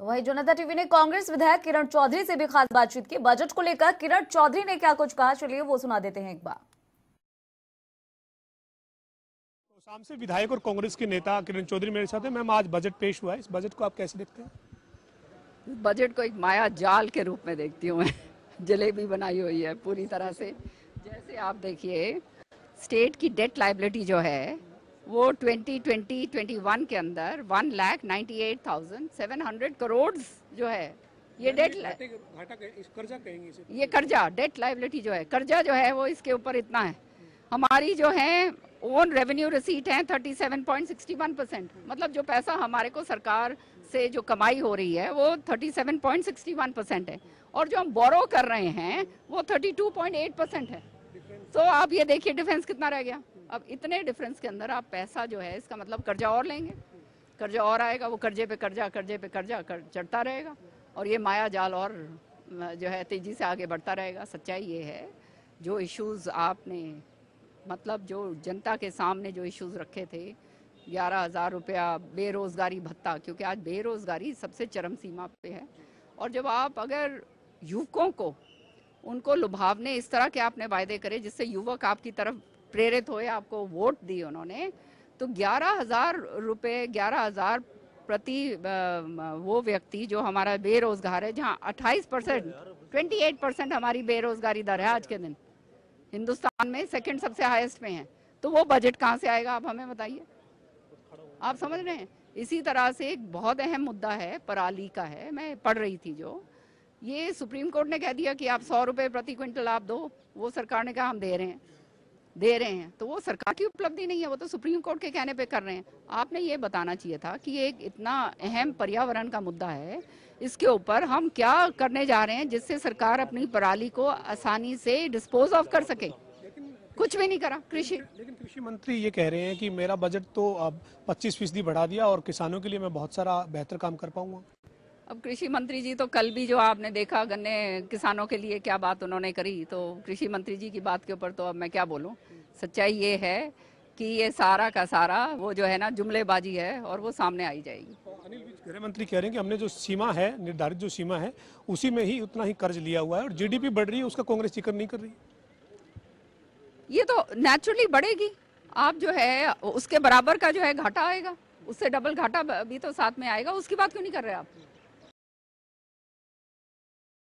तो वहीं जनता टीवी ने कांग्रेस विधायक किरण चौधरी से भी खास बातचीत की। बजट को लेकर किरण चौधरी ने क्या कुछ कहा? चलिए वो सुना देते हैं एक बार। तो शाम से विधायक और कांग्रेस के नेता किरण चौधरी मेरे साथ हैं। मैम आज बजट पेश हुआ है। इस बजट को आप कैसे देखते हैं? बजट को एक माया जाल के रूप में देखती हूँ मैं। जलेबी बनाई हुई है पूरी तरह से। जैसे आप देखिए स्टेट की डेट लाइबिलिटी जो है वो 2020 21 के अंदर one lakh ninety eight thousand seven hundred crore जो है ये डेट कर्जा कहेंगे ये कर्जा डेट लाइबिलिटी जो है कर्जा जो है वो इसके ऊपर इतना है। हमारी जो है ओन रेवेन्यू रिसीट है 37.61 परसेंट मतलब जो पैसा हमारे को सरकार से जो कमाई हो रही है वो 37.61 परसेंट है। और जो हम बोरो कर रहे हैं वो 32.8 परसेंट है। तो आप ये देखिए डिफेंस कितना रह गया? अब इतने डिफरेंस के अंदर आप पैसा जो है, इसका मतलब कर्जा और लेंगे। कर्जा और आएगा, वो कर्जे पे कर्जा, कर्जे पे कर्जा, कर, चढ़ता रहेगा। और ये माया जाल और जो है, तेज़ी से आगे बढ़ता रहेगा। सच्चाई ये है, जो इश्यूज़ आपने मतलब जो जनता के सामने जो इश्यूज़ रखे थे, ग्यारह हज़ार रुपया बेरोज़गारी भत्ता, क्योंकि आज बेरोज़गारी सबसे चरम सीमा पे है। और जब आप अगर युवकों को, उनको लुभावने इस तरह के आपने वायदे करे, जिससे युवक आपकी तरफ़ प्रेरित हुए, आपको वोट दी उन्होंने तो ग्यारह हज़ार रुपये ग्यारह हज़ार प्रति वो व्यक्ति जो हमारा बेरोजगार है, जहाँ अट्ठाईस परसेंट, ट्वेंटी परसेंट हमारी बेरोजगारी दर है आज के दिन। हिंदुस्तान में सेकंड सबसे हाईएस्ट में है। तो वो बजट कहाँ से आएगा, आप हमें बताइए। आप समझ रहे हैं? इसी तरह से एक बहुत अहम मुद्दा है, पराली का है, मैं पढ़ रही थी जो। ये सुप्रीम कोर्ट ने कह दिया कि आप सौ रुपये प्रति क्विंटल आप दो, वो सरकार ने कहा हम दे रहे हैं। दे रहे हैं। तो वो सरकार की उपलब्धि नहीं है वो तो सुप्रीम कोर्ट के कहने पे कर रहे हैं। आपने ये बताना चाहिए था कि एक इतना अहम पर्यावरण का मुद्दा है इसके ऊपर हम क्या करने जा रहे हैं जिससे सरकार अपनी पराली को आसानी से डिस्पोज ऑफ़ कर सके? कुछ भी नहीं करा कृषि। लेकिन कृषि मंत्री ये कह रहे हैं कि मेरा बजट तो अब 25 फ़ीसदी बढ़ा दिया और किसानों के लिए मैं बहुत सारा बेहतर काम कर पाऊँगा। अब कृषि मंत्री जी तो कल भी जो आपने देखा गन्ने किसानों के लिए क्या बात उन्होंने करी तो कृषि मंत्री जी की बात के ऊपर तो अब मैं क्या बोलूँ? सच्चाई ये है कि ये सारा का सारा वो जो है ना जुमलेबाजी है और वो सामने आई जाएगी। अनिल विज गृह मंत्री कह रहे हैं कि हमने जो सीमा है निर्धारित जो सीमा है उसी में ही उतना ही कर्ज लिया हुआ है और जीडीपी बढ़ रही है उसका कांग्रेस ज़िक्र नहीं कर रही। ये तो नेचुरली बढ़ेगी। आप जो है उसके बराबर का जो है घाटा आएगा उससे डबल घाटा भी तो साथ में आएगा उसकी बात क्यों नहीं कर रहे आप?